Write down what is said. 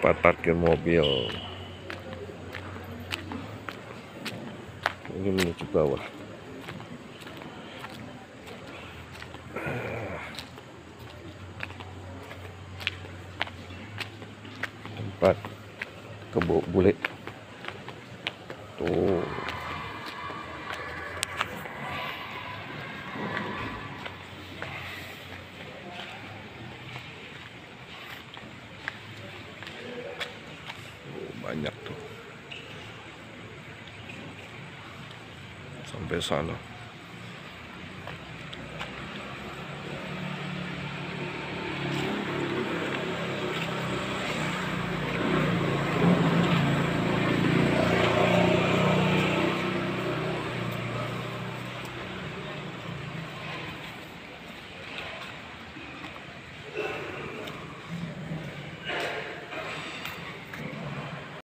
tempat parkir mobil. Ini menuju bawah. Tempat kebo bule tuh banyak tuh. Sampai sana